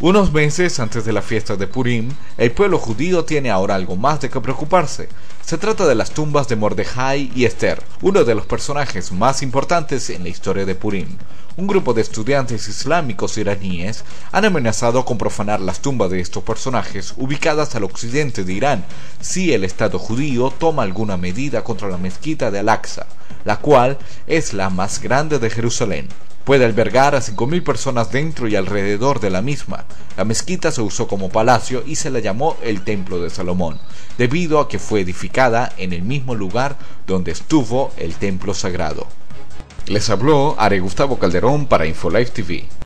Unos meses antes de la fiesta de Purim, el pueblo judío tiene ahora algo más de que preocuparse. Se trata de las tumbas de Mordejai y Esther, uno de los personajes más importantes en la historia de Purim. Un grupo de estudiantes islámicos iraníes han amenazado con profanar las tumbas de estos personajes ubicadas al occidente de Irán si el Estado judío toma alguna medida contra la mezquita de Al-Aqsa, la cual es la más grande de Jerusalén. Puede albergar a 5.000 personas dentro y alrededor de la misma. La mezquita se usó como palacio y se la llamó el Templo de Salomón, debido a que fue edificada en el mismo lugar donde estuvo el templo sagrado. Les habló Are Gustavo Calderón para InfoLife TV.